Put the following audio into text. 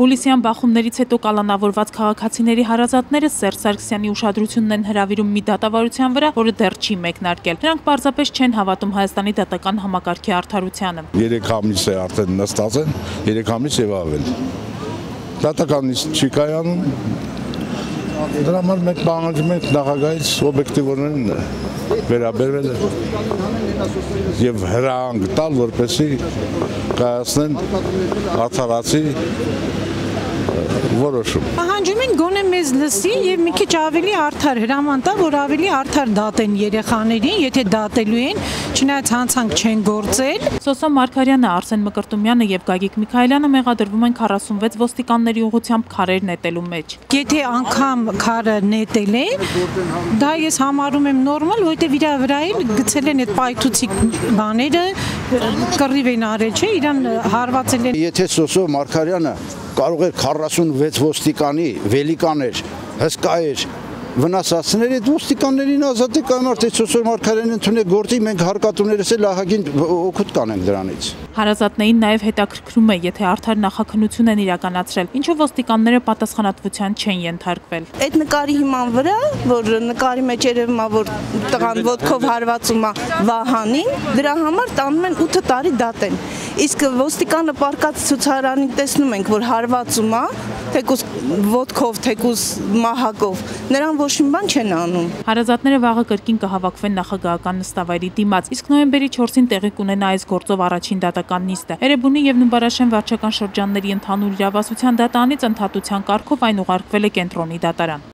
Հուլիսյան բախումներից հետո կալանավորված քաղաքացիների հարազատները Սերժ Սարգսյանի ուշադրությունն են հրավիրում մի դատավարության վրա, որը դեռ չի մեկնարկել։ Նրանք պարզապես չեն հավատում Հայաստանի դատական համակարգի արդարությանը։ 3 ամիս է արդեն նստած են, 3 ամիս եւ ավել։ Դատական չի կայանում։ Դրա համար մենք պահանջում ենք նախագահից օբյեկտիվորեն վերաբերվել եւ հրահանգ տալ, որպեսի կայացնեն արդարացի որոշում։ Պահանջում են գոնե մեզ լսի եւ մի քիչ ավելի արդար հրաման տա, որ ավելի արդար դատեն երեխաներին, եթե դատելու են, չնայած հանցանք չեն գործել։ Սոսո Մարկարյանը, Արսեն Մկրտումյանը եւ Գագիկ Միքայելյանը մեղադրվում են 46 ոստիկանների ուղությամբ քարեր նետելու մեջ։ Եթե անգամ քարը նետել են, դա ես համարում եմ նորմալ, որովհետեւ իր վրա էլ գցել են այդ պայթուցիկ բաները, կռիվ են արել, չէ, իրան հարվածել են։ Եթե Սոսո Մարկարյանը կարող էր 46 ոստիկանի վելիկաներ հսկա էր վնասացնել այդ ոստիկաններին ազատ է կամ արդեն Սոսոր Մարկարյանն ընդունել գործի մենք հարկատուներս էլ ահագին օգուտ կանենք դրանից Հարազատներին նաև հետաքրքրում է, եթե արդար նախաքնություն են իրականացրել, ինչու ոստիկանները պատասխանատվության չեն ենթարկվել։ Այդ նկարի հիման վրա, որ նկարի մեջ երևում է, որ տղան ոդկով հարվածում է Վահանին, դրա համար տանում են 8 տարի դատեն։ Իսկ ոստիկանը պարկած ցուցարանին տեսնում ենք, որ հարվածում է, թեկուս ոդկով, թեկուս մահակով, նրան ոչ մի բան չեն անում։ Հարազատները վաղը կրկին կհավաքվեն նախագահական նստավայրի դիմաց, իսկ նոյեմբերի 4-ին տեղի կունենա այս գործով առաջին դատական նիստը։ Էրեբունի եւ Նումբարաշեն վարչական շրջանների ընդհանուր իրավասության դատարանից ընդհատության կարգով այն ուղարկվել է կենտրոնի դատարան։